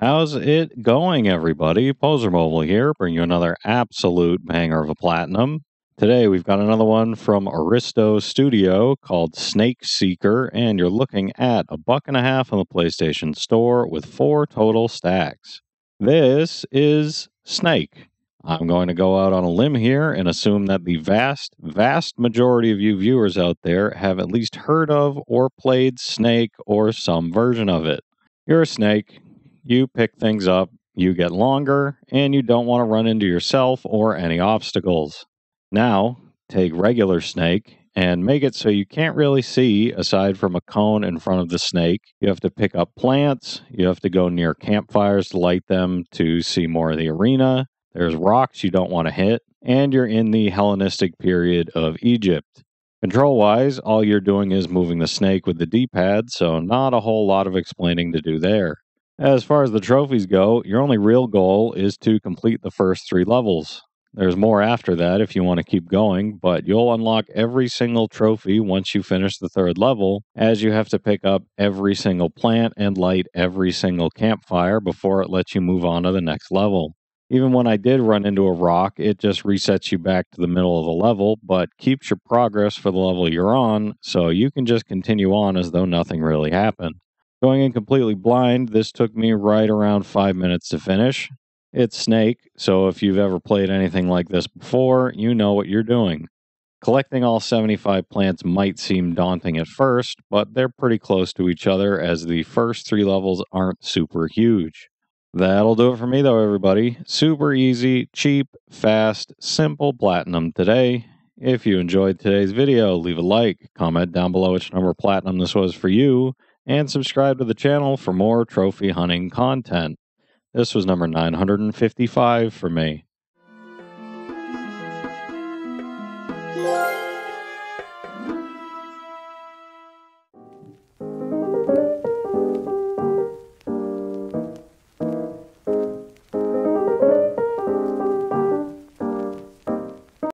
How's it going, everybody? Pozermobil here, bring you another absolute banger of a platinum. Today we've got another one from Aristo Studio called Snake Seeker, and you're looking at a buck and a half on the PlayStation Store with four total stacks. This is Snake. I'm going to go out on a limb here and assume that the vast, vast majority of you viewers out there have at least heard of or played Snake or some version of it. You're a snake, you pick things up, you get longer, and you don't want to run into yourself or any obstacles. Now, take regular snake and make it so you can't really see aside from a cone in front of the snake. You have to pick up plants, you have to go near campfires to light them to see more of the arena. There's rocks you don't want to hit, and you're in the Hellenistic period of Egypt. Control wise, all you're doing is moving the snake with the D pad, so not a whole lot of explaining to do there. As far as the trophies go, your only real goal is to complete the first three levels. There's more after that if you want to keep going, but you'll unlock every single trophy once you finish the third level, as you have to pick up every single plant and light every single campfire before it lets you move on to the next level. Even when I did run into a rock, it just resets you back to the middle of the level, but keeps your progress for the level you're on, so you can just continue on as though nothing really happened. Going in completely blind, this took me right around five minutes to finish. It's Snake, so if you've ever played anything like this before, you know what you're doing. Collecting all 75 plants might seem daunting at first, but they're pretty close to each other as the first three levels aren't super huge. That'll do it for me, though, everybody. Super easy, cheap, fast, simple platinum today. If you enjoyed today's video, leave a like, comment down below which number platinum this was for you, and subscribe to the channel for more trophy hunting content. This was number 955 for me.